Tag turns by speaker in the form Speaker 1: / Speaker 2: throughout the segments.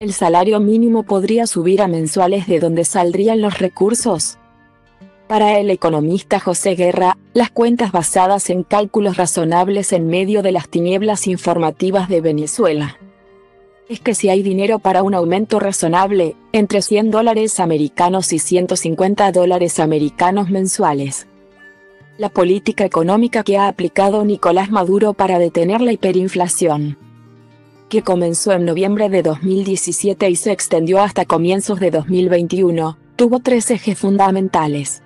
Speaker 1: ¿El salario mínimo podría subir a mensuales de donde saldrían los recursos? Para el economista José Guerra, las cuentas basadas en cálculos razonables en medio de las tinieblas informativas de Venezuela. Es que si hay dinero para un aumento razonable, entre 100 dólares americanos y 150 dólares americanos mensuales. La política económica que ha aplicado Nicolás Maduro para detener la hiperinflación que comenzó en noviembre de 2017 y se extendió hasta comienzos de 2021, tuvo tres ejes fundamentales.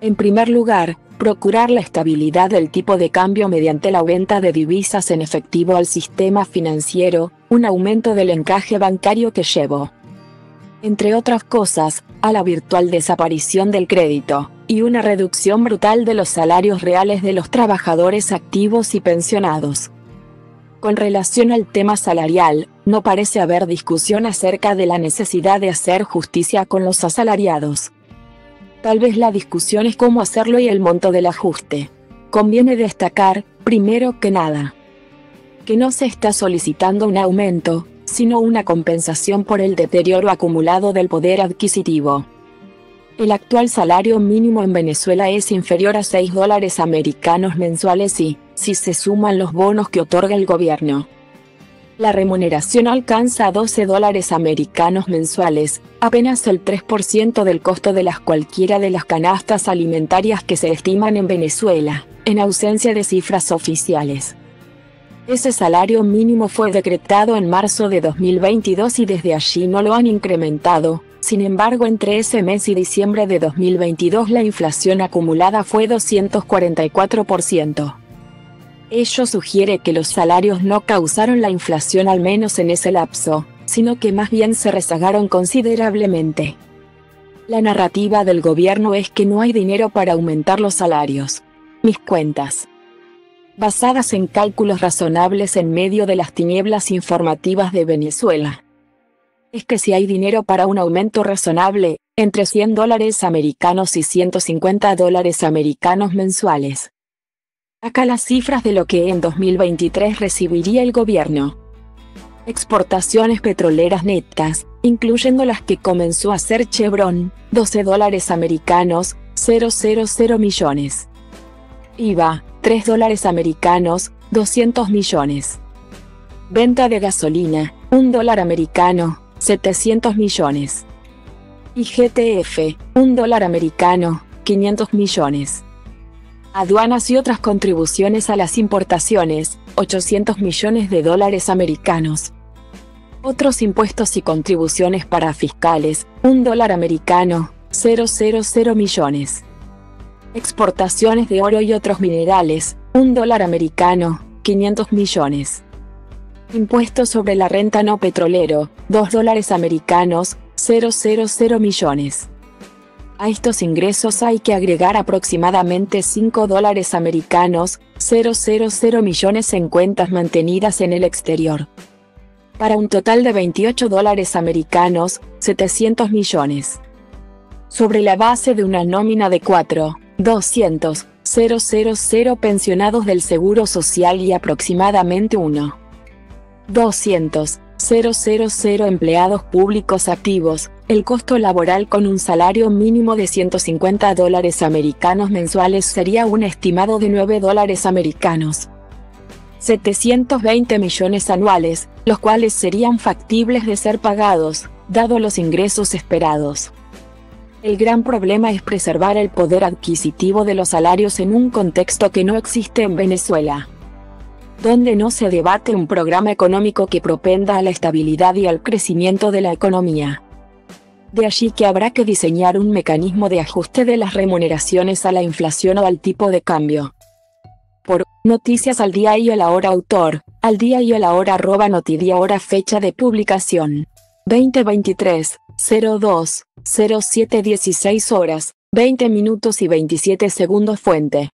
Speaker 1: En primer lugar, procurar la estabilidad del tipo de cambio mediante la venta de divisas en efectivo al sistema financiero, un aumento del encaje bancario que llevó, entre otras cosas, a la virtual desaparición del crédito, y una reducción brutal de los salarios reales de los trabajadores activos y pensionados. Con relación al tema salarial, no parece haber discusión acerca de la necesidad de hacer justicia con los asalariados. Tal vez la discusión es cómo hacerlo y el monto del ajuste. Conviene destacar, primero que nada, que no se está solicitando un aumento, sino una compensación por el deterioro acumulado del poder adquisitivo. El actual salario mínimo en Venezuela es inferior a 6 dólares americanos mensuales y, si se suman los bonos que otorga el gobierno, la remuneración alcanza a 12 dólares americanos mensuales, apenas el 3% del costo de las cualquiera de las canastas alimentarias que se estiman en Venezuela, en ausencia de cifras oficiales. Ese salario mínimo fue decretado en marzo de 2022 y desde allí no lo han incrementado, sin embargo, entre ese mes y diciembre de 2022 la inflación acumulada fue 244%. Ello sugiere que los salarios no causaron la inflación al menos en ese lapso, sino que más bien se rezagaron considerablemente. La narrativa del gobierno es que no hay dinero para aumentar los salarios. Mis cuentas. Basadas en cálculos razonables en medio de las tinieblas informativas de Venezuela es que si hay dinero para un aumento razonable, entre 100 dólares americanos y 150 dólares americanos mensuales. Acá las cifras de lo que en 2023 recibiría el gobierno. Exportaciones petroleras netas, incluyendo las que comenzó a hacer Chevron, 12 dólares americanos, 000 millones. IVA, 3 dólares americanos, 200 millones. Venta de gasolina, 1 dólar americano, 700 millones. Y GTF, un dólar americano, 500 millones. Aduanas y otras contribuciones a las importaciones, 800 millones de dólares americanos. Otros impuestos y contribuciones para fiscales, un dólar americano, 000 millones. Exportaciones de oro y otros minerales, un dólar americano, 500 millones. Impuesto sobre la renta no petrolero, 2 dólares americanos, 000 millones. A estos ingresos hay que agregar aproximadamente 5 dólares americanos, 000 millones en cuentas mantenidas en el exterior. Para un total de 28 dólares americanos, 700 millones. Sobre la base de una nómina de 4, 200, 000 pensionados del Seguro Social y aproximadamente 1. 200, 000 empleados públicos activos, el costo laboral con un salario mínimo de 150 dólares americanos mensuales sería un estimado de 9 dólares americanos. 720 millones anuales, los cuales serían factibles de ser pagados, dado los ingresos esperados. El gran problema es preservar el poder adquisitivo de los salarios en un contexto que no existe en Venezuela donde no se debate un programa económico que propenda a la estabilidad y al crecimiento de la economía. De allí que habrá que diseñar un mecanismo de ajuste de las remuneraciones a la inflación o al tipo de cambio. Por Noticias al día y a la hora autor, al día y a la hora arroba notidia hora fecha de publicación. 2023, 02, 07 16 horas, 20 minutos y 27 segundos fuente.